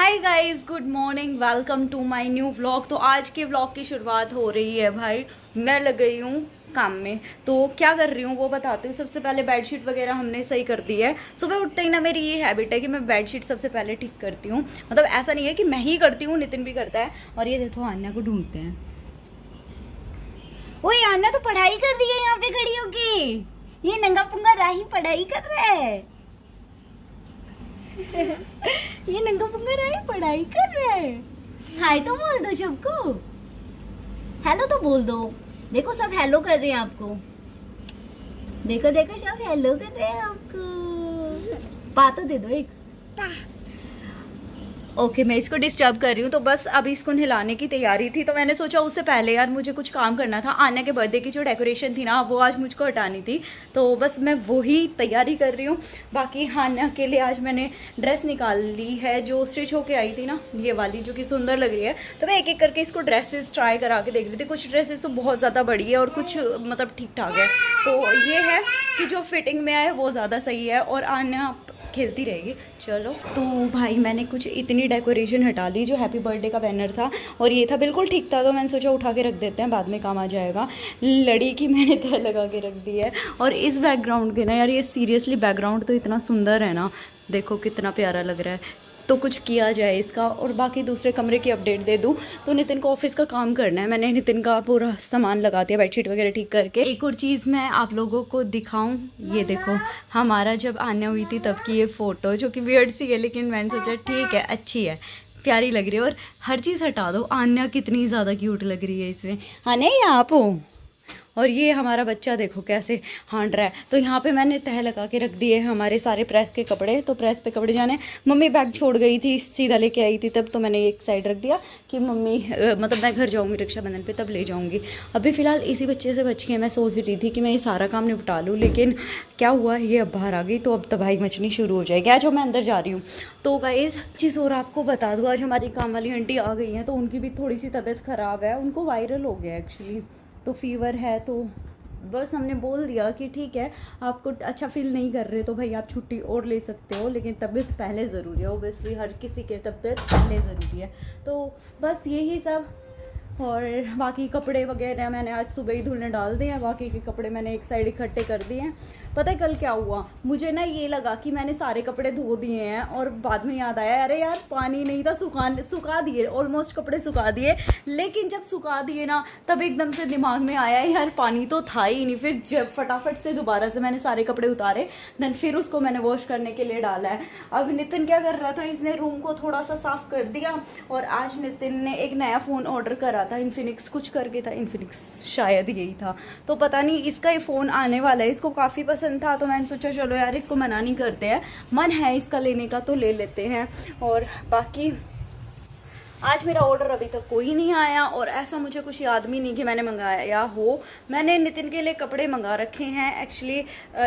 Hi guys good morning welcome to my new vlog तो आज के व्लॉग की शुरुआत हो रही है भाई। मैं लग गई हूँ काम में। तो क्या कर रही हूँ वो बताती हूँ। सबसे पहले बेडशीट वगैरह हमने सही कर दी है। सुबह उठते ही ना मेरी ये हैबिट है कि मैं बेडशीट सबसे पहले ठीक करती हूँ। मतलब ऐसा नहीं है कि मैं ही करती हूँ, नितिन भी करता है। और ये देखो, आन्या को ढूंढते हैं। वो आन्या तो पढ़ाई कर रही है यहाँ पे खड़ी होके ये नंगा पुंगा राही पढ़ाई कर रहा है। ये नंगा पुंगा राही पढ़ाई कर रहे हैं। हाय तो बोल दो सबको। हेलो तो बोल दो। देखो सब हेलो कर रहे हैं आपको। देखो देखो, सब हेलो कर रहे हैं आपको। पा तो दे दो एक। ओके okay, मैं इसको डिस्टर्ब कर रही हूँ तो बस अभी इसको नहलाने की तैयारी थी तो मैंने सोचा उससे पहले यार मुझे कुछ काम करना था। आने के बर्थडे की जो डेकोरेशन थी ना वो आज मुझको हटानी थी तो बस मैं वही तैयारी कर रही हूँ। बाकी हाना के लिए आज मैंने ड्रेस निकाल ली है जो स्टिच होके आई थी ना ये वाली जो कि सुंदर लग रही है। तो मैं एक एक करके इसको ड्रेसेस ट्राई करा के देख रही थी। कुछ ड्रेसेस तो बहुत ज़्यादा बड़ी है और कुछ मतलब ठीक ठाक है। तो ये है कि जो फिटिंग में आए वो ज़्यादा सही है और आना खेलती रहेगी। चलो तो भाई मैंने कुछ इतनी डेकोरेशन हटा ली जो हैप्पी बर्थडे का बैनर था और ये था, बिल्कुल ठीक था तो मैंने सोचा उठा के रख देते हैं, बाद में काम आ जाएगा। लड़ी की मैंने तय लगा के रख दी है और इस बैकग्राउंड के ना यार, ये सीरियसली बैकग्राउंड तो इतना सुंदर है ना, देखो कितना प्यारा लग रहा है। तो कुछ किया जाए इसका और बाकी दूसरे कमरे की अपडेट दे दूँ। तो नितिन को ऑफ़िस का काम करना है। मैंने नितिन का पूरा सामान लगा दिया बेडशीट वगैरह ठीक करके। एक और चीज़ मैं आप लोगों को दिखाऊँ ये देखो हमारा जब आने हुई थी तब की ये फ़ोटो जो कि वियर्ड सी है लेकिन मैंने सोचा ठीक है अच्छी है प्यारी लग रही है। और हर चीज़ हटा दो आन्या कितनी ज़्यादा क्यूट लग रही है इसमें। हाँ नहीं आप हो। और ये हमारा बच्चा देखो कैसे हांड रहा है। तो यहाँ पे मैंने तह लगा के रख दिए हमारे सारे प्रेस के कपड़े। तो प्रेस पे कपड़े जाने, मम्मी बैग छोड़ गई थी सीधा लेके आई थी, तब तो मैंने एक साइड रख दिया कि मम्मी मतलब मैं घर जाऊँगी रक्षाबंधन पर तब ले जाऊँगी। अभी फ़िलहाल इसी बच्चे से बच के मैं सोच रही थी कि मैं ये सारा काम निपटा लूँ, लेकिन क्या हुआ, ये अब बाहर आ गई तो अब तबाही मचनी शुरू हो जाएगी। आज मैं अंदर जा रही हूँ तो गाइज़ चीज़ और आपको बता दूँ, आज हमारी काम वाली आंटी आ गई हैं तो उनकी भी थोड़ी सी तबीयत ख़राब है, उनको वायरल हो गया एक्चुअली तो फीवर है तो बस हमने बोल दिया कि ठीक है, आपको अच्छा फील नहीं कर रहे तो भाई आप छुट्टी और ले सकते हो, लेकिन तबीयत पहले ज़रूरी है ओबियसली हर किसी के तबीयत पहले ज़रूरी है। तो बस यही सब और बाकी कपड़े वगैरह मैंने आज सुबह ही धुलने डाल दिए हैं। बाकी के कपड़े मैंने एक साइड इकट्ठे कर दिए हैं। पता है कल क्या हुआ? मुझे ना ये लगा कि मैंने सारे कपड़े धो दिए हैं और बाद में याद आया, अरे यार, पानी नहीं था, सुखा सुखा दिए ऑलमोस्ट कपड़े सुखा दिए। लेकिन जब सुखा दिए ना, तब एकदम से दिमाग में आया, यार, पानी तो था ही नहीं। फिर जब फटाफट से दोबारा से मैंने सारे कपड़े उतारे देन फिर उसको मैंने वॉश करने के लिए डाला है। अब नितिन क्या कर रहा था? इसने रूम को थोड़ा सा साफ़ कर दिया और आज नितिन ने एक नया फ़ोन ऑर्डर करा था इन्फिनिक्स कुछ करके था इन्फिनिक्स शायद यही था। तो पता नहीं इसका ये फ़ोन आने वाला है, इसको काफ़ी पसंद था तो मैंने सोचा चलो यार इसको मना नहीं करते हैं। मन है इसका लेने का तो ले लेते हैं। और बाकी आज मेरा ऑर्डर अभी तक कोई नहीं आया और ऐसा मुझे कुछ याद भी नहीं कि मैंने मंगाया हो। मैंने नितिन के लिए कपड़े मंगा रखे हैं। एक्चुअली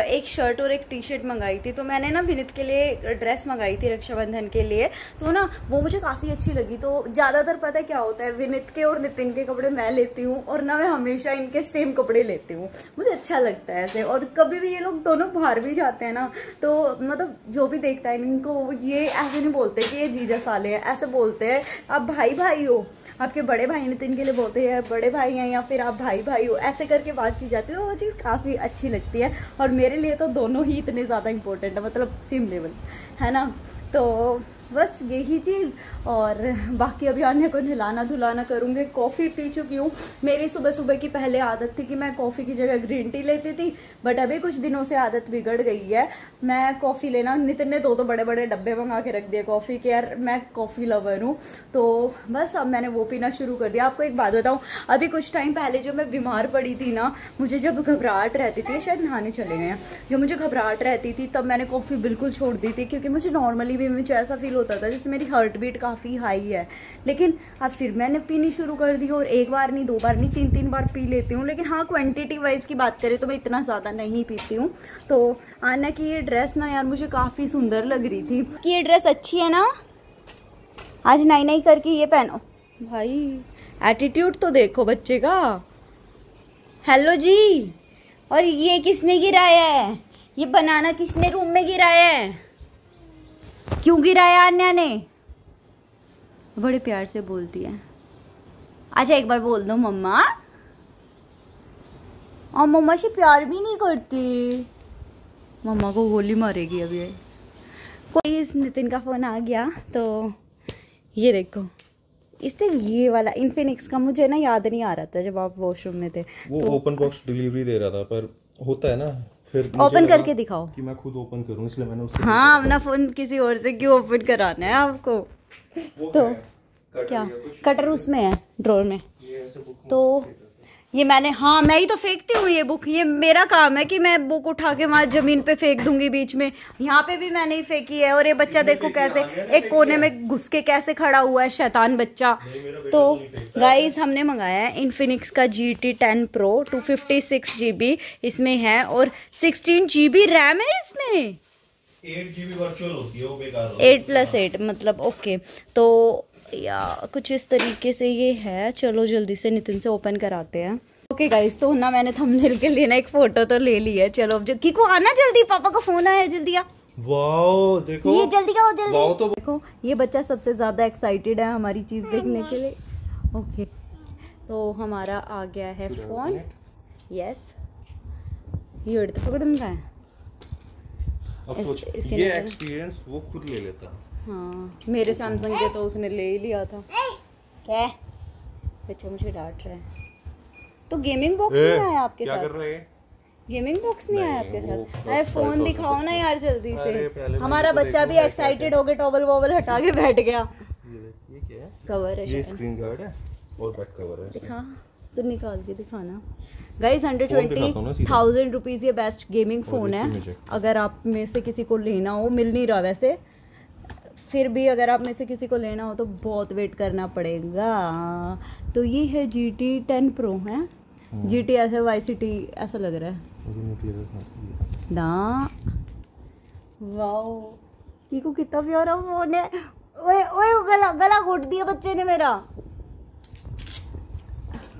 एक शर्ट और एक टी शर्ट मंगाई थी। तो मैंने ना विनित के लिए ड्रेस मंगाई थी रक्षाबंधन के लिए। तो ना, वो मुझे काफ़ी अच्छी लगी। तो ज़्यादातर पता है क्या होता है? विनित के और नितिन के कपड़े मैं लेती हूँ और ना मैं हमेशा इनके सेम कपड़े लेती हूँ। मुझे अच्छा लगता है ऐसे। और कभी भी ये लोग दोनों बाहर भी जाते हैं ना तो मतलब जो भी देखता है इनको ये ऐसे नहीं बोलते कि ये जीजा साले हैं, ऐसे बोलते हैं। अब भाई भाई हो, आपके बड़े भाई नितिन के लिए बोलते हैं, बड़े भाई हैं या फिर आप भाई भाई हो, ऐसे करके बात की जाती है तो वो चीज़ काफ़ी अच्छी लगती है। और मेरे लिए तो दोनों ही इतने ज़्यादा इंपॉर्टेंट है मतलब सेम लेवल है ना? तो बस यही चीज़। और बाकी अभी अन्य को नहलाना धुलाना करूँगी कॉफ़ी पी चुकी हूँ। मेरी सुबह सुबह की पहले आदत थी कि मैं कॉफ़ी की जगह ग्रीन टी लेती थी बट अभी कुछ दिनों से आदत बिगड़ गई है। मैं कॉफ़ी लेना नितिन ने दो दो बड़े बड़े डब्बे मंगा के रख दिए कॉफ़ी के। यार, मैं कॉफ़ी लवर हूँ। तो बस अब मैंने वो पीना शुरू कर दिया। आपको एक बात बताऊँ, अभी कुछ टाइम पहले जब मैं बीमार पड़ी थी ना, मुझे जब घबराहट रहती थी शायद नहाने चले गए जब मुझे घबराहट रहती थी, तब मैंने कॉफ़ी बिल्कुल छोड़ दी थी, क्योंकि मुझे नॉर्मली भी मुझे ऐसा फील होता था, जैसे मेरी हार्ट बीट काफ़ी हाई है। लेकिन अब फिर मैंने पीनी शुरू कर दी और एक बार नहीं, दो बार नहीं तीन तीन बार पी लेती हूँ। लेकिन हाँ क्वांटिटी वाइज की बात करें तो मैं इतना ज़्यादा नहीं पीती हूँ। तो आना की ये ड्रेस ना यार, मुझे काफ़ी सुंदर लग रही थी। कि ये ड्रेस अच्छी है ना? आज नई नई करके ये पहनो। भाई एटीट्यूड तो देखो बच्चे का। हेलो जी, और ये किसने गिराया है? ये बनाना किसने रूम में गिराया है? क्यों गिराया अन्या ने? बड़े प्यार से बोलती है। अच्छा एक बार बोल दो मम्मा। और मम्मा से प्यार भी नहीं करती। मम्मा को गोली मारेगी अभी। कोई इस नितिन का फ़ोन आ गया तो ये देखो। इससे ये वाला इन्फिनिक्स का मुझे ना याद नहीं आ रहा था जब आप वॉशरूम में थे। वो ओपन बॉक्स डिलीवरी दे रहा था पर होता है ना फिर ओपन करके दिखाओ। कि मैं खुद ओपन करूँ इसलिए मैंने उससे हाँ अपना फ़ोन किसी और से क्यों ओपन कराना है आपको? तो क्या? कटर उसमें है ड्रोर में। ये ऐसे बुक तो ये मैंने हाँ मैं ही तो फेंकती हूँ ये बुक ये मेरा काम है कि मैं बुक उठा के वहाँ ज़मीन पे फेंक दूँगी बीच में। यहाँ पे भी मैंने ही फेंकी है और ये बच्चा देखो कैसे एक कोने में घुस के कैसे खड़ा हुआ है शैतान बच्चा। तो गाइस हमने मंगाया है इन्फिनिक्स का G T ten pro two fifty six G B इसमें है और सिक्सटीन जी बी रैम है इसमें। एट प्लस एट मतलब ओके तो या कुछ इस तरीके से ये है। चलो जल्दी से नितिन से ओपन कराते हैं। ओके गाइस तो ना मैंने थंबनेल के लिए ना एक फ़ोटो तो ले ली है। चलो अब की को आना जल्दी पापा का फ़ोन आया जल्दी आ। वाओ देखो। ये जल्दी आओ जल्दी। वाओ तो देखो ये बच्चा सबसे ज़्यादा एक्साइटेड है हमारी चीज़ देखने के लिए। ओके तो हमारा आ गया है फ़ोन यस ये उड़ते पकड़न का है। अब सोच ये एक्सपीरियंस वो खुद ले लेता। हाँ मेरे सैमसंग के तो उसने ले ही लिया था। क्या? बच्चा मुझे डांट रहा है। तो गेमिंग बॉक्स नहीं आया आपके क्या साथ? कर रहे हैं? गेमिंग बॉक्स नहीं आया आपके साथ? अरे फ़ोन दिखाओ ना यार जल्दी से। हमारा बच्चा भी एक्साइटेड हो गया टॉवल वॉवल हटा के बैठ गया। ये क्या है? कवर है ये स्क्रीन गार्ड है और बैक कवर है दिखा तो निकाल के दिखाना। गाइस हंड्रेड हूँ ट्वेंटी थाउज़ेंड रुपीज़ ये बेस्ट गेमिंग फ़ोन है। अगर आप में से किसी को लेना हो मिल नहीं रहा वैसे फिर भी अगर आप में से किसी को लेना हो तो बहुत वेट करना पड़ेगा। तो ये है जी टी टेन प्रो है। जी टी ऐसे वाई सी टी ऐसा लग रहा है? ना। वाओ। को कितना प्यारा फ़ोन है। ओए ओए गला गला घोट दिया बच्चे ने मेरा।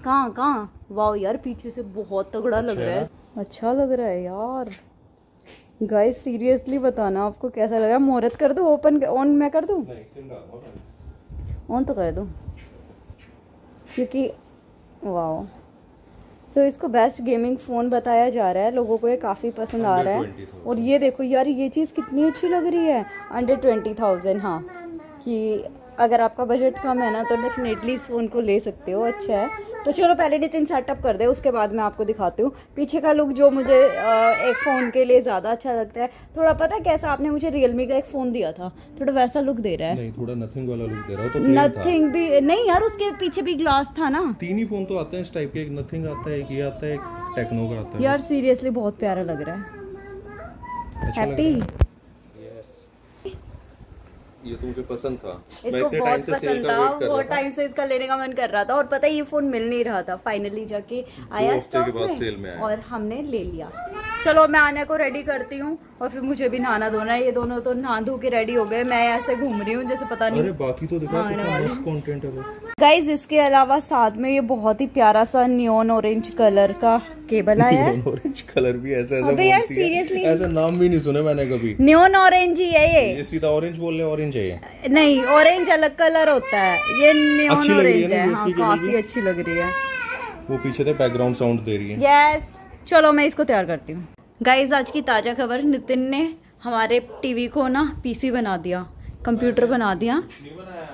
कहाँ कहाँ? वाओ यार पीछे से बहुत तगड़ा लग अच्छा रहा है। अच्छा लग रहा है यार। गाइस सीरियसली बताना आपको कैसा लग? रहा है मुहूर्त कर दूँ? ओपन ऑन मैं कर दूँ। ऑन तो कर दूँ। क्योंकि वाह तो इसको बेस्ट गेमिंग फ़ोन बताया जा रहा है। लोगों को ये काफ़ी पसंद आ रहा है। और ये देखो यार ये चीज़ कितनी अच्छी लग रही है। अंडर ट्वेंटी थाउज़ेंड हाँ। कि अगर आपका बजट कम है ना तो डेफिनेटली इस फ़ोन को ले सकते हो। अच्छा है। तो चलो पहले नितिन सेटअप कर दे उसके बाद मैं आपको दिखाती हूँ। पीछे का लुक जो मुझे एक फ़ोन के लिए ज़्यादा अच्छा लगता है। थोड़ा पता है कैसा आपने मुझे रियलमी का एक फ़ोन दिया था? थोड़ा वैसा लुक दे रहा है। नहीं थोड़ा नथिंग वाला लुक दे रहा हो तो नथिंग भी नहीं यार उसके पीछे भी ग्लास था ना। तीन ही फ़ोन तो आते हैं इस टाइप के एक नथिंग आता है एक ये आता है एक टेक्नो का आता है। यार सीरियसली बहुत प्यारा लग रहा है। अच्छा हैप्पी. ये तो मुझे पसंद था। मैं इसको इतने टाइम बहुत से सेल पसंद था बहुत टाइम से इसका लेने का मन कर रहा था और पता है ये फ़ोन मिल नहीं रहा था फाइनली जाके आया स्टॉक में। और हमने ले लिया। चलो मैं आने को रेडी करती हूँ। और फिर मुझे भी नहाना धोना है। ये दोनों तो नहा धो के रेडी हो गए। मैं ऐसे घूम रही हूँ जैसे पता अरे नहीं बाकी तो दिखा हाँ, है। गाइज़ इसके अलावा साथ में ये बहुत ही प्यारा सा नियोन ऑरेंज कलर का केबल आया है। ऑरेंज कलर भी ऐसा ऐसा अबे यार, seriously? ऐसा नाम भी नहीं सुने मैंने कभी। नियोन ऑरेंज ही है ये। ये सीधा ऑरेंज बोल रहे ऑरेंज है ये। नहीं ऑरेंज अलग कलर होता है। ये नियोन ऑरेंज है हाँ। काफ़ी अच्छी लग रही है। वो पीछे से बैकग्राउंड साउंड दे रही है। यस चलो मैं इसको तैयार करती हूँ। गाइज़ आज की ताज़ा खबर नितिन ने हमारे टीवी को ना पीसी बना दिया कंप्यूटर बना दिया।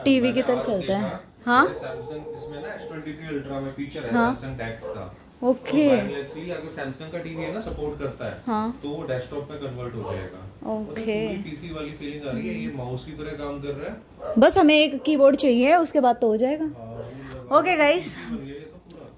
टीवी की तरह चलता है। हाँ? सैमसंग इसमें ना S23 अल्ट्रा में फीचर है। सैमसंग टैक्स का। ओके अगर सैमसंग का टीवी है ना सपोर्ट करता है हाँ। तो वो डेस्कटॉप पे कन्वर्ट हो जाएगा। ओके पीसी वाली फीलिंग आ रही है ये माउस की तरह काम कर रहा है। बस हमें एक कीबोर्ड चाहिए उसके बाद तो हो जाएगा। ओके गाइस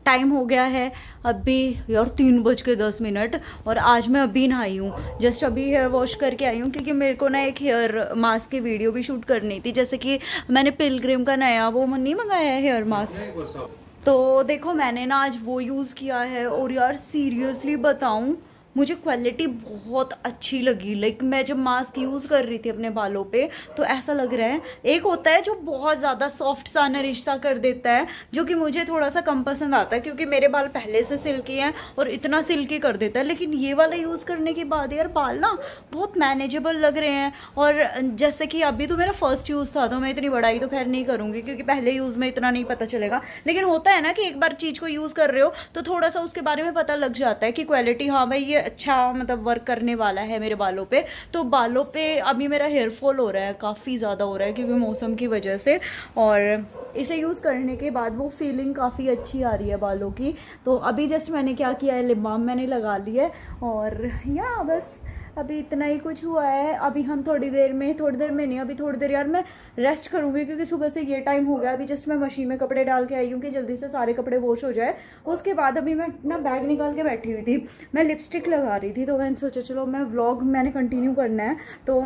टाइम हो गया है। अभी यार तीन बज के दस मिनट और आज मैं अभी नहाई हूँ। जस्ट अभी हेयर वॉश करके आई हूँ क्योंकि मेरे को ना एक हेयर मास्क की वीडियो भी शूट करनी थी। जैसे कि मैंने पिलग्रिम का नया वो नहीं मंगाया है हेयर मास्क तो देखो मैंने ना आज वो यूज़ किया है और यार सीरियसली बताऊँ मुझे क्वालिटी बहुत अच्छी लगी। लाइक मैं जब मास्क यूज़ कर रही थी अपने बालों पे तो ऐसा लग रहा है, एक होता है जो बहुत ज़्यादा सॉफ्ट सा, नरिश सा कर देता है, जो कि मुझे थोड़ा सा कम पसंद आता है, क्योंकि मेरे बाल पहले से सिल्की हैं और इतना सिल्की कर देता है। लेकिन ये वाला यूज़ करने के बाद यार, बाल ना बहुत मैनेजेबल लग रहे हैं। और जैसे कि अभी तो मेरा फ़र्स्ट यूज़ था तो मैं इतनी बड़ाई तो खैर नहीं करूँगी, क्योंकि पहले यूज़ में इतना नहीं पता चलेगा। लेकिन होता है ना कि एक बार चीज़ को यूज़ कर रहे हो तो थोड़ा सा उसके बारे में पता लग जाता है कि क्वालिटी हाँ भाई, ये अच्छा मतलब वर्क करने वाला है मेरे बालों पे। तो बालों पे अभी मेरा हेयर फॉल हो रहा है, काफ़ी ज़्यादा हो रहा है क्योंकि मौसम की वजह से। और इसे यूज़ करने के बाद वो फीलिंग काफ़ी अच्छी आ रही है बालों की। तो अभी जस्ट मैंने क्या किया है, लिबाम मैंने लगा लिया है। और या बस। अभी इतना ही कुछ हुआ है, अभी हम थोड़ी देर में, थोड़ी देर में नहीं, अभी थोड़ी देर यार मैं रेस्ट करूँगी क्योंकि सुबह से ये टाइम हो गया अभी जस्ट मैं मशीन में कपड़े डाल के आई हूँ कि जल्दी से सारे कपड़े वॉश हो जाए। उसके बाद अभी मैं अपना बैग निकाल के बैठी हुई थी। मैं लिपस्टिक लगा रही थी तो मैंने सोचा चलो मैं व्लॉग मैंने कंटिन्यू करना है। तो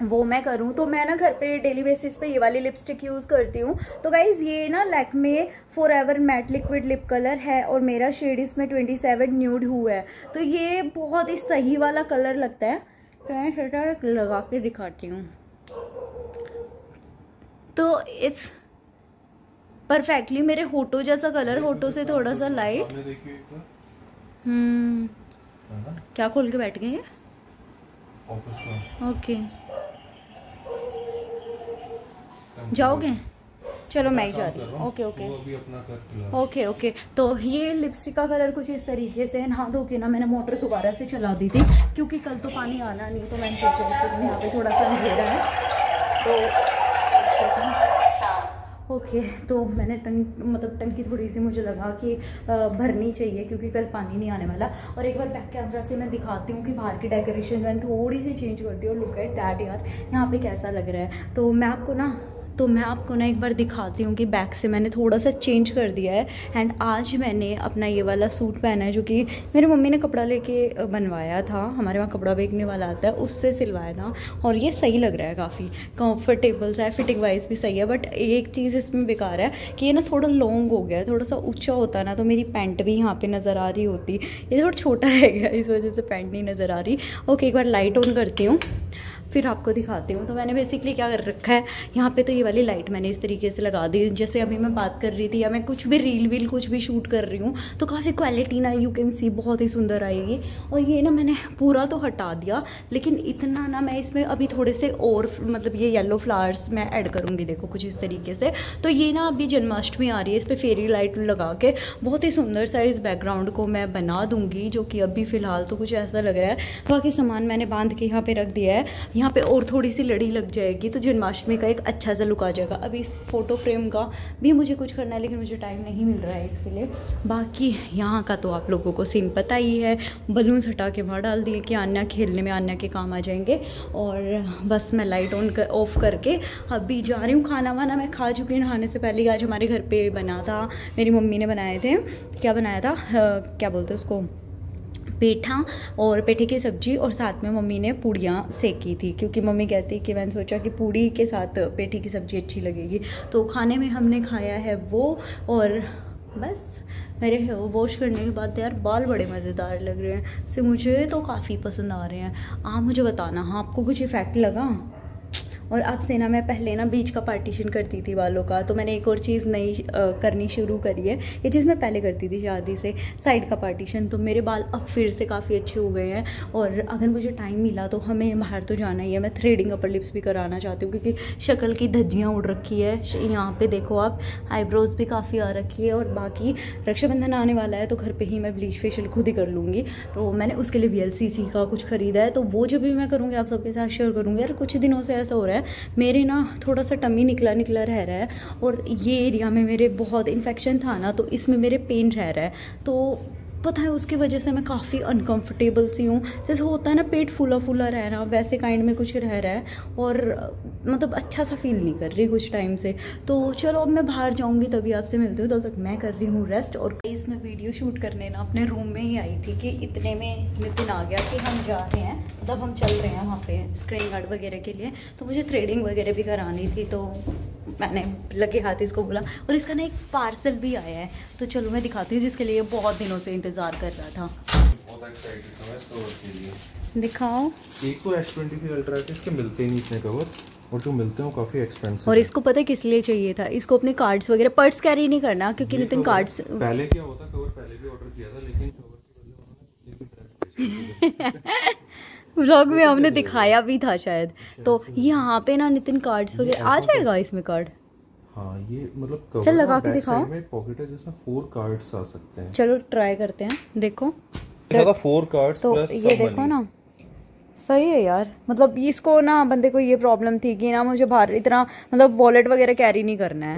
वो मैं करूँ तो मैं ना घर पे डेली बेसिस पे ये वाली लिपस्टिक यूज़ करती हूँ। तो गाइज़ ये ना Lakme forever matte liquid lip colour है और मेरा शेड इसमें ट्वेंटी सेवन न्यूड हुआ है। तो ये बहुत ही सही वाला कलर लगता है। तो मैं छोटा लगा के दिखाती हूँ। तो इट्स परफेक्टली मेरे होटो जैसा कलर होटो से थोड़ा सा लाइट हम्म। क्या खोल के बैठ गए ओके। जाओगे? चलो मैं ही जा रही हूँ। Okay okay. Okay okay. तो ये लिपस्टिक का कलर कुछ इस तरीके से है। नहा धो के ना मैंने मोटर दोबारा से चला दी थी क्योंकि कल तो पानी आना नहीं तो मैंने सोचा कि यहाँ पे थोड़ा सा अंधेरा है। तो ओके तो मैंने टंक मतलब टंकी थोड़ी सी मुझे लगा कि भरनी चाहिए क्योंकि कल पानी नहीं आने वाला। और एक बार बैक कैमरा से मैं दिखाती हूँ कि बाहर की डेकोरेशन मैंने थोड़ी सी चेंज कर दी और लुक एट डैट यार। यहाँ पे कैसा लग रहा है? तो मैं आपको ना तो मैं आपको ना एक बार दिखाती हूँ कि बैक से मैंने थोड़ा सा चेंज कर दिया है एंड आज मैंने अपना ये वाला सूट पहना है जो कि मेरी मम्मी ने कपड़ा लेके बनवाया था। हमारे वहाँ कपड़ा बेचने वाला आता है, उससे सिलवाया था और ये सही लग रहा है काफ़ी। कंफर्टेबल सा है फिटिंग वाइज भी सही है बट एक चीज़ इसमें बेकार है कि ये ना थोड़ा लॉन्ग हो गया है, थोड़ा सा ऊँचा होता ना तो मेरी पैंट भी यहाँ पर नज़र आ रही होती। ये थोड़ा छोटा रह गया, इस वजह से पैंट नहीं नज़र आ रही। ओके एक बार लाइट ऑन करती हूँ। फिर आपको दिखाती हूँ। तो मैंने बेसिकली क्या कर रखा है, यहाँ पे तो ये वाली लाइट मैंने इस तरीके से लगा दी। जैसे अभी मैं बात कर रही थी या मैं कुछ भी रील वील कुछ भी शूट कर रही हूँ तो काफ़ी क्वालिटी ना यू कैन सी बहुत ही सुंदर आएगी। और ये ना मैंने पूरा तो हटा दिया, लेकिन इतना ना मैं इसमें अभी थोड़े से और मतलब ये येलो फ्लावर्स मैं ऐड करूँगी। देखो कुछ इस तरीके से। तो ये ना अभी जन्माष्टमी आ रही है, इस पर फेरी लाइट लगा के। बहुत ही सुंदर सा इस बैकग्राउंड को मैं बना दूँगी, जो कि अभी फ़िलहाल तो कुछ ऐसा लग रहा है। बाकी सामान मैंने बाँध के यहाँ पर रख दिया है। यहाँ पे और थोड़ी सी लड़ी लग जाएगी तो जन्माष्टमी का एक अच्छा सा लुक आ जाएगा। अभी इस फ़ोटो फ्रेम का भी मुझे कुछ करना है, लेकिन मुझे टाइम नहीं मिल रहा है इसके लिए। बाकी यहाँ का तो आप लोगों को सीन पता ही है। बलून हटा के वहाँ डाल दिए कि आन्या खेलने में आन्या के काम आ जाएँगे। और बस मैं लाइट ऑन कर ऑफ़ करके अभी जा रही हूँ खाना वाना। मैं खा चुकी हूँ, नहाने से पहले आज हमारे घर पर बना था। मेरी मम्मी ने बनाए थे। क्या बनाया था? क्या बोलते उसको? पेठा और पेठे की सब्ज़ी और साथ में मम्मी ने पूड़ियाँ सेकी थी, क्योंकि मम्मी कहती कि मैंने सोचा कि पूड़ी के साथ पेठे की सब्ज़ी अच्छी लगेगी। तो खाने में हमने खाया है वो और बस, मेरे वॉश करने के बाद यार बाल बड़े मज़ेदार लग रहे हैं। से मुझे तो काफ़ी पसंद आ रहे हैं। आप मुझे बताना हाँ आपको कुछ इफ़ेक्ट लगा? और अब से ना मैं पहले ना बीच का पार्टीशन करती थी बालों का तो मैंने एक और चीज़ नई करनी शुरू करी है। ये चीज़ मैं पहले करती थी शादी से साइड का पार्टीशन तो मेरे बाल अब फिर से काफ़ी अच्छे हो गए हैं और अगर मुझे टाइम मिला तो हमें बाहर तो जाना ही है। मैं थ्रेडिंग अपर लिप्स भी कराना चाहती हूँ क्योंकि शक्ल की धज्जियाँ उड़ रखी है। यहाँ पर देखो आप आईब्रोज भी काफ़ी आ रखी है और बाकी रक्षाबंधन आने वाला है तो घर पर ही मैं ब्लीच फेशियल खुद ही कर लूँगी। तो मैंने उसके लिए वी का कुछ ख़रीदा है। तो वो जो भी मैं करूँगी, आप सबके साथ शेयर करूँगी। यार कुछ दिनों से ऐसा हो रहा है है। मेरे ना थोड़ा सा टमी निकला निकला रह रहा है और ये एरिया में मेरे बहुत इन्फेक्शन था ना तो इसमें मेरे पेन रह रहा है। तो पता है उसकी वजह से मैं काफ़ी अनकंफर्टेबल सी हूँ। जैसे होता है ना, पेट फूला फूला रह रहा, वैसे काइंड में कुछ रह रहा है और मतलब अच्छा सा फील नहीं कर रही कुछ टाइम से। तो चलो, अब मैं बाहर जाऊँगी, तभी आपसे मिलती हूँ। तब तो तक मैं कर रही हूँ रेस्ट और इसमें वीडियो शूट करने ना अपने रूम में ही आई थी कि इतने में नितिन आ गया कि हम जा रहे हैं। मतलब हम चल रहे हैं वहाँ पे स्क्रीन गार्ड वगैरह के लिए। तो मुझे थ्रेडिंग वगैरह भी करानी थी तो मैंने लगे हाथ इसको बोला और इसका ना एक पार्सल भी आया है। तो चलो मैं दिखाती हूँ जिसके लिए बहुत दिनों से इंतज़ार कर रहा था। बहुत एक्साइटेड हूँ इस कवर के लिए। दिखाओ। एक तो S23 अल्ट्रा के इसके मिलते ही नहीं इतने कवर और जो मिलते हैं वो काफ़ी एक्सपेंसिव और इसको पता है किस लिए चाहिए था? इसको अपने कार्ड्स वगैरह पर्स कैरी नहीं करना क्योंकि नितिन कार्ड्स पहले क्या होता? कवर पहले भी ऑर्डर किया था लेकिन व्लॉग में हमने दिखाया भी था शायद। तो यहाँ पे ना नितिन कार्ड्स वगैरह आ जाएगा इसमें कार्ड हाँ ये मतलब चल लगा के दिखाओ। में पॉकेट है जिसमें फोर कार्ड्स आ सकते हैं। चलो ट्राई करते हैं देखो। ज़्यादा फोर कार्ड्स तो प्लस ये देखो ना सही है यार। मतलब इसको ना बंदे को ये प्रॉब्लम थी कि ना मुझे बाहर इतना मतलब वॉलेट वगैरह कैरी नहीं करना है।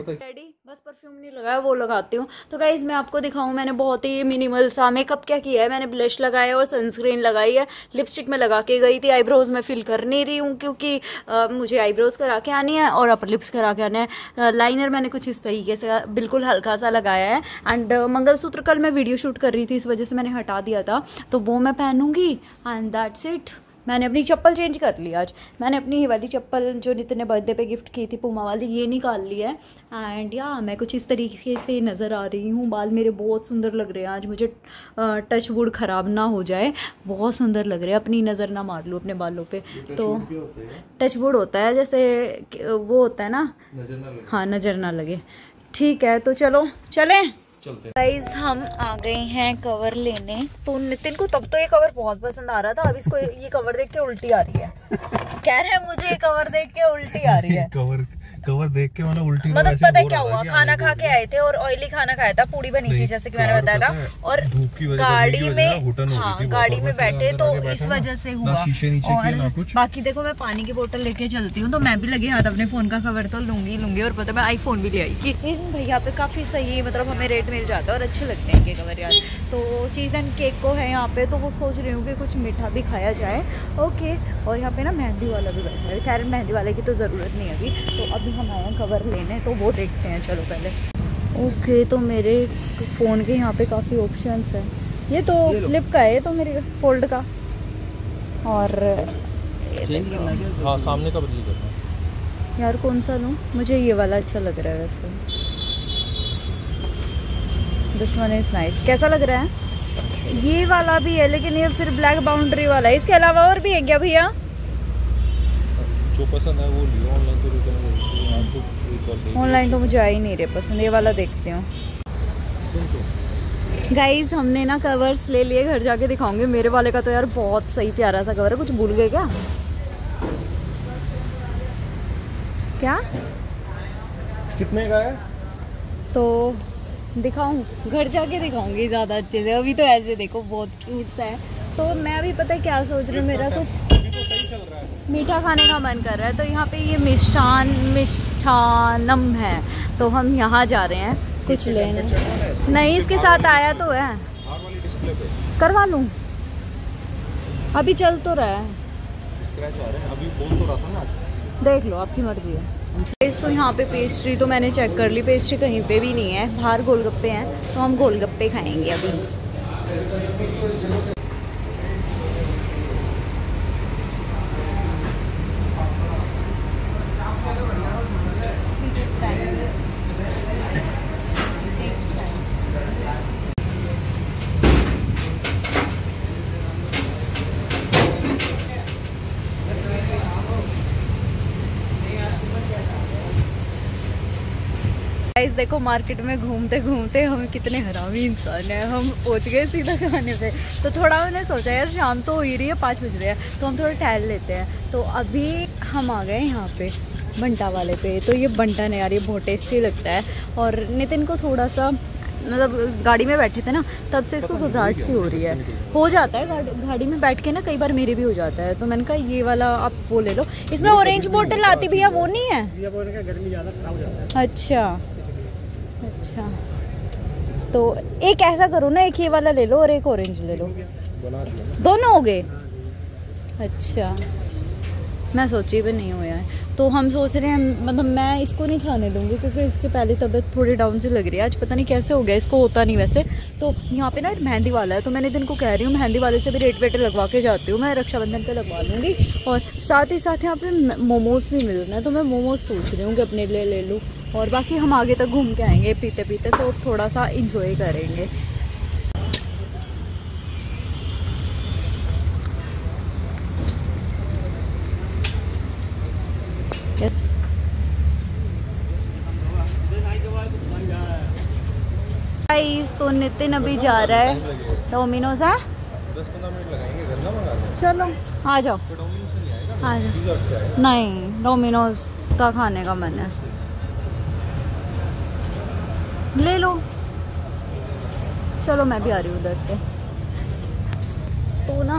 बस परफ्यूम नहीं लगाया वो लगाती हूँ। तो गाइज़ मैं आपको दिखाऊँ मैंने बहुत ही मिनिमल सा मेकअप क्या किया है? मैंने ब्लश लगाया और सनस्क्रीन लगाई है। लिपस्टिक में लगा के गई थी आईब्रोज में फिल कर नहीं रही हूँ क्योंकि अ, मुझे आईब्रोज करा के आनी है और अपर लिप्स करा के आना है। लाइनर मैंने कुछ इस तरीके से बिल्कुल हल्का सा लगाया है। एंड मंगलसूत्र कल मैं वीडियो शूट कर रही थी इस वजह से मैंने हटा दिया था। तो वो मैं पहनूँगी एंड दैट्स इट मैंने अपनी चप्पल चेंज कर ली आज। मैंने अपनी ये वाली चप्पल जो नितिन ने बर्थडे पे गिफ्ट की थी पुमा वाली ये निकाल ली है। एंड या मैं कुछ इस तरीके से नज़र आ रही हूँ। बाल मेरे बहुत सुंदर लग रहे हैं। आज मुझे टच वुड ख़राब ना हो जाए। बहुत सुंदर लग रहे हैं। अपनी नज़र ना मार लूँ अपने बालों पर तो टच वुड होता है। जैसे वो होता है ना? हाँ नज़र ना लगे। ठीक है तो चलो चलें। चलते गाइज़ हम आ गए हैं कवर लेने। तो नितिन को तब तो ये कवर बहुत पसंद आ रहा था अब इसको ये कवर देख के उल्टी आ रही है। कह रहे हैं मुझे ये कवर देख के उल्टी आ रही है। कवर कवर देख के मतलब उल्टी मतलब पता है क्या हुआ? खाना खा के आए थे और ऑयली खाना खाया था पूड़ी बनी थी जैसे कि मैंने बताया था। और वजह- गाड़ी में हो हाँ गाड़ी में बैठे तो इस वजह से हुआ। शीशे नीचे और कुछ। बाकी देखो मैं पानी की बोतल लेके चलती हूँ तो मैं भी लगे हाथ अपने फ़ोन का कवर तो लूँगी लूँगी और पता है, मैं आईफोन भी ले आई कि भैया पे काफ़ी सही मतलब हमें रेट मिल जाता है और अच्छे लगते हैं कवर यार। तो चीज़ एंड केक को है यहाँ पे तो वो सोच रही हूँ कि कुछ मीठा भी खाया जाए। ओके और यहाँ पे ना मेहंदी वाला भी बैठा है। खैर मेहंदी वाले की तो ज़रूरत नहीं है अभी। तो अभी हम आए हैं कवर लेने तो वो देखते हैं। चलो पहले। ओके तो मेरे फ़ोन के यहाँ पे काफ़ी ऑप्शंस है। ये तो फ्लिप का है ये तो मेरे फोल्ड का। और हाँ सामने का बदली करना यार कौन सा लूँ? मुझे ये वाला अच्छा लग रहा है वैसे। This one is nice. कैसा लग रहा है? ये वाला भी है लेकिन ये फिर ब्लैक बाउंड्री वाला है। इसके अलावा और भी है क्या भैया? जो पसंद है वो लियो ऑनलाइन तो रिटर्न यहाँ तो ऑनलाइन तो मुझे आ ही नहीं रहे पसंद। ये वाला देखते हूँ। गाइज़ हमने ना कवर्स ले लिए घर जाके दिखाऊँगे। मेरे वाले का तो यार बहुत सही प्यारा सा कवर है। कुछ भूल गए क्या? क्या? कितने का है? तो दिखाऊँ घर जाके दिखाऊँगी ज़्यादा अच्छे से। अभी तो ऐसे देखो बहुत क्यूट सा है। तो मैं अभी पता है क्या सोच रही हूँ मेरा कुछ मीठा खाने का मन कर रहा है तो यहाँ पे ये मिष्ठान मिष्ठानम है। तो हम यहाँ जा रहे हैं कुछ लेने। नहीं इसके साथ आया तो है। करवा लूँ? अभी चल तो रहा है। तो देख लो आपकी मर्ज़ी है। तो यहाँ पे पेस्ट्री तो मैंने चेक कर ली पेस्ट्री कहीं पे भी नहीं है, बाहर गोलगप्पे हैं तो हम गोलगप्पे खाएँगे अभी। गाइस देखो मार्केट में घूमते घूमते हम कितने हरामी इंसान हैं। हम पहुँच गए सीधा खाने पे। तो थोड़ा मैंने सोचा यार शाम तो हो ही रही है पाँच बज रहे हैं। तो हम थोड़ा टहल लेते हैं। तो अभी हम आ गए यहाँ पे बंटा वाले पे। तो ये बंटा ने यार ये बहुत टेस्टी लगता है। और नितिन को थोड़ा सा मतलब गाड़ी में बैठे थे ना तब से इसको घबराहट सी हो रही है। हो जाता है गाड़ी में बैठ के ना कई बार मेरे भी हो जाता है। तो मैंने कहा ये वाला आप वो ले लो। इसमें ऑरेंज बोतल आती भैया वो नहीं है। अच्छा। अच्छा। तो एक ऐसा करो ना एक ये वाला ले लो और एक ऑरेंज ले लो। दोनों हो गए? अच्छा। मैं सोची भी नहीं हुआ है तो हम सोच रहे हैं मतलब मैं इसको नहीं खाने दूँगी क्योंकि इसके पहले तबीयत थोड़ी डाउन सी लग रही है। आज पता नहीं कैसे हो गया इसको होता नहीं वैसे। तो यहाँ पे ना मेहंदी वाला है तो मैंने दिन को कह रही हूँ मेहंदी वाले से भी रेट वेट लगवा के जाती हूँ। मैं रक्षाबंधन पे लगवा लूँगी। और साथ ही साथ यहाँ पे मोमोज़ भी मिल रहे हैं तो मैं मोमोज़ सोच रही हूँ कि अपने लिए ले लूँ। और बाकी हम आगे तक घूम के आएँगे पीते पीते तो थोड़ा सा इंजॉय करेंगे। तो नितिन अभी जा रहा है। डोमिनोज है? चलो, आ जाओ। आ जाओ। नहीं डोमिनोज का खाने का मन है। ले लो। चलो, मैं भी आ रही हूँ उधर से। तो ना,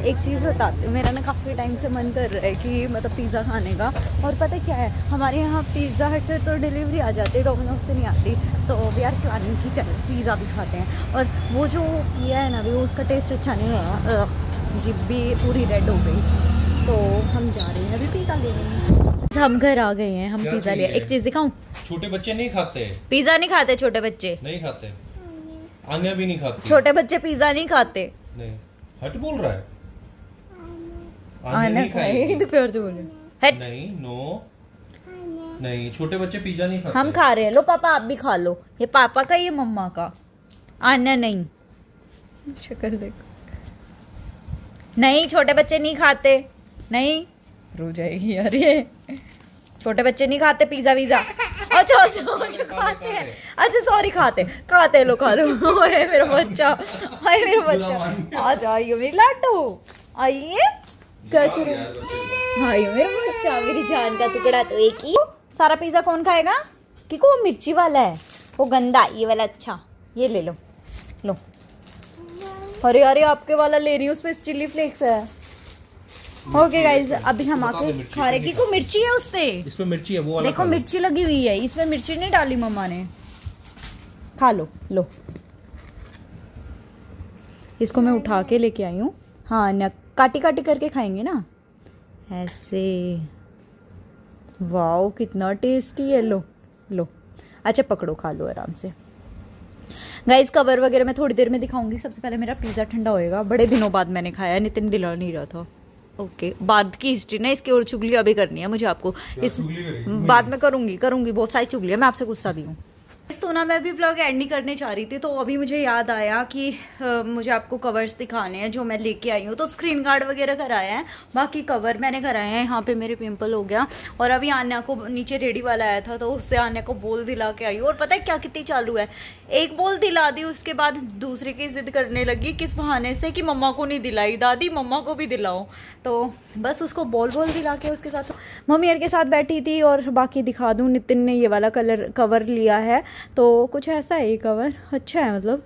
एक चीज़ बताती हूँ, मेरा ना काफ़ी टाइम से मन कर रहा है कि मतलब पिज़्ज़ा खाने का। और पता क्या है, हमारे यहाँ पिज़्ज़ा हट से तो डिलीवरी आ जाती है डोमिनोज से नहीं आती। तो वी आर प्लानिंग की चलो पिज़्ज़ा भी खाते हैं। और वो जो पिया है ना अभी उसका टेस्ट अच्छा नहीं है। जिप भी पूरी रेड हो गई। तो हम जा रहे हैं, अभी पिज़्ज़ा ले रहे हैं। हम घर आ गए हैं हम पिज़्ज़ा लिया एक चीज़ दिखाऊँ? छोटे बच्चे नहीं खाते। पिज़्ज़ा नहीं खाते छोटे बच्चे। नहीं खाते। आन्या भी नहीं खाती। छोटे बच्चे पिज़्ज़ा नहीं खाते। नहीं। हट बोल रहा है। आन्या नहीं खाए खाएगी। तो प्यार से बोले। हट। नहीं नो नहीं छोटे बच्चे पिज्जा नहीं खाते। हम खा रहे हैं। लो पापा आप भी खा लो। ये पापा का ये मम्मा का। आना नहीं। शक्ल देखो। नहीं छोटे बच्चे नहीं खाते। नहीं। रो जाएगी यार ये छोटे बच्चे नहीं खाते पिज्जा विज़ा अच्छा अच्छा अच्छा खाते हैं। अच्छा सॉरी खाते खाते लो खा लो। ओए, मेरा बच्चा। हाय मेरा बच्चा। आ जाइए मेरी लाडो। आइए। क्या चल हाय मेरा बच्चा, मेरी जान का टुकड़ा तो एक ही। सारा पिज्जा कौन खाएगा? क्योंकि वो मिर्ची वाला है। वो गंदा, ये वाला अच्छा। ये ले लो। लो। अरे अरे, आपके वाला ले रही हूँ उसपे चिल्ली फ्लेक्स है। ओके गाइज़ अभी हम आके खा रहे क्योंकि मिर्ची है उसपे इसमें मिर्ची है वो वाला देखो मिर्ची लगी हुई है इसमें मिर्ची नहीं डाली मम्मा ने। खा लो लो। इसको मैं उठा के लेके आई हूँ। हाँ न काटी काटी करके खाएँगे ना? ऐसे। वाओ कितना टेस्टी है लो लो। अच्छा पकड़ो खा लो आराम से। गाइस कवर वगैरह मैं थोड़ी देर में दिखाऊँगी। सबसे पहले मेरा पिज़्ज़ा ठंडा होएगा। बड़े दिनों बाद मैंने खाया नितिन दिला नहीं रहा था। ओके बाद की हिस्ट्री ना इसकी और चुगलियाँ अभी करनी है मुझे आपको इस? बाद में करूँगी करूँगी बहुत सारी चुगलियाँ मैं आपसे गुस्सा भी हूँ तो ना मैं भी ब्लॉग एंड नहीं करने चाह रही थी तो अभी मुझे याद आया कि अ, मुझे आपको कवर्स दिखाने हैं जो मैं लेके आई हूँ। तो स्क्रीन गार्ड वगैरह कराया है बाकी कवर मैंने कराए हैं यहाँ पे मेरे पिंपल हो गया। और अभी आन्या को नीचे रेडी वाला आया था तो उससे आन्या को बोल दिला के आई और पता है क्या कितनी चालू है? एक बोल दिला दी उसके बाद दूसरे की जिद करने लगी किस बहाने से कि मम्मा को नहीं दिलाई। दादी मम्मा को भी दिलाओ। तो बस उसको बोल बोल दिला के उसके साथ मम्मी के साथ बैठी थी और बाकी दिखा दूँ नितिन ने ये वाला कलर कवर लिया है। तो कुछ ऐसा है, ये कवर अच्छा है मतलब।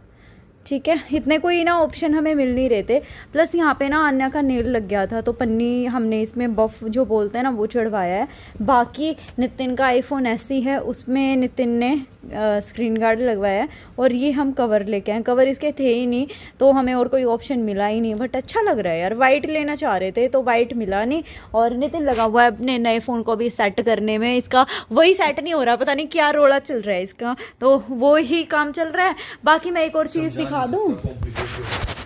ठीक है, इतने कोई ना ऑप्शन हमें मिल नहीं रहे थे। प्लस यहाँ पे ना अन्या का नेल लग गया था तो पन्नी हमने इसमें बफ जो बोलते हैं ना, वो चढ़वाया है। बाकी नितिन का आईफोन ऐसी है, उसमें नितिन ने स्क्रीन गार्ड लगवाया है और ये हम कवर लेके आए। कवर इसके थे ही नहीं तो हमें और कोई ऑप्शन मिला ही नहीं। बट अच्छा लग रहा है यार वाइट लेना चाह रहे थे तो वाइट मिला नहीं। और नितिन लगा हुआ है अपने नए फ़ोन को भी सेट करने में। इसका वही सेट नहीं हो रहा पता नहीं क्या रोड़ा चल रहा है इसका। तो वो ही काम चल रहा है। बाकी मैं एक और चीज़ दिखा दूँ?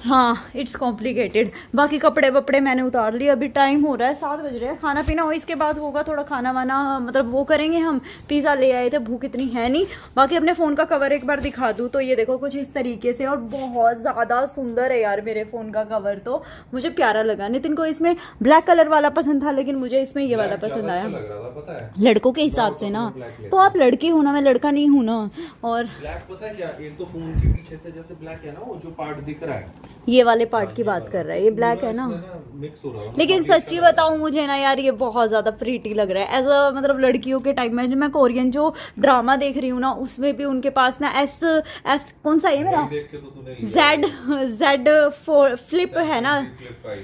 हाँ इट्स कॉम्प्लिकेटेड बाकी कपड़े वपड़े मैंने उतार लिए अभी टाइम हो रहा है सात बज रहे हैं। खाना पीना हो इसके बाद होगा थोड़ा खाना वाना मतलब वो करेंगे हम। पिज़्ज़ा ले आए थे भूख इतनी है नहीं। बाकी अपने फ़ोन का कवर एक बार दिखा दूँ तो ये देखो कुछ इस तरीके से और बहुत ज़्यादा सुंदर है यार मेरे फ़ोन का कवर तो। मुझे प्यारा लगा। नितिन को इसमें ब्लैक कलर वाला पसंद था लेकिन मुझे इसमें ये वाला पसंद आया। पता है? लड़कों के हिसाब से ना। तो आप लड़की हो ना मैं लड़का नहीं हूँ ना। और ब्लैक पता है क्या एक तो फ़ोन के पीछे से जैसे ब्लैक है ना वो जो पार्ट दिख रहा है। ये वाले पार्ट की बात कर रहा है ये ब्लैक है ना? मिक्स हो रहा है। लेकिन सच्ची बताऊँ मुझे ना यार ये बहुत ज़्यादा प्रीटी लग रहा है। एज अ मतलब लड़कियों के टाइम में जो मैं कोरियन जो ड्रामा देख रही हूँ ना उसमें भी उनके पास ना एस एस कौन सा है मेरा? तो। जेड जेड फोर फ्लिप है ना?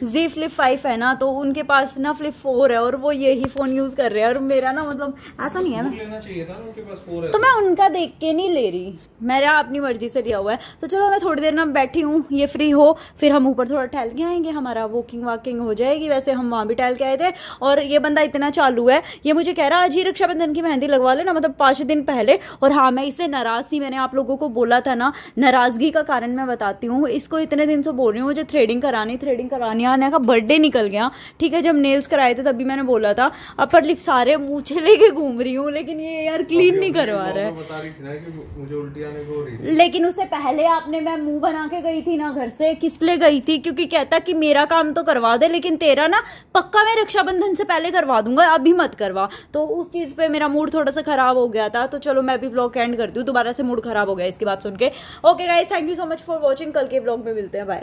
जी फ्लिप फाइव है ना? तो उनके पास ना फ्लिप फोर है और वो यही फ़ोन यूज़ कर रहे हैं। और मेरा ना मतलब ऐसा नहीं है ना। है तो मैं उनका देख के नहीं ले रही। मेरा अपनी मर्ज़ी से लिया हुआ है। तो चलो मैं थोड़ी देर ना बैठी हूँ ये फ्री हो। फिर हम ऊपर थोड़ा टहल के आएँगे हमारा वॉकिंग वाकिंग हो जाएगी। वैसे हम वहाँ भी टहल के आए थे और ये बंदा इतना चालू है। ये मुझे कह रहा आज ही रक्षाबंधन की मेहंदी लगवा लेना मतलब पाँच दिन पहले। और हाँ मैं इससे नाराज़ थी मैंने आप लोगों को बोला था ना नाराज़गी का कारण मैं बताती हूँ। इसको इतने दिन से बोल रही हूँ मुझे थ्रेडिंग करानी थ्रेडिंग करानी आने का बर्थडे निकल गया। ठीक है जब नेल्स कराए थे तभी मैंने बोला था अपर लिप सारे मूछे लेके घूम रही हूँ लेकिन ये यार क्लीन नहीं करवा रहा. है लेकिन उससे पहले आपने मैं मुँह बना के गई थी ना घर से किस लिए गई थी? क्योंकि कहता कि मेरा काम तो करवा दे, लेकिन तेरा ना पक्का मैं रक्षाबंधन से पहले करवा दूँगा, अभी मत करवा। तो उस चीज़ पे मेरा मूड थोड़ा सा खराब हो गया था तो चलो मैं भी ब्लॉग एंड करती हूँ, दोबारा से मूड खराब हो गया इसकी बात सुन के। Okay guys thank you so much for watching कल के ब्लॉग में मिलते हैं बाय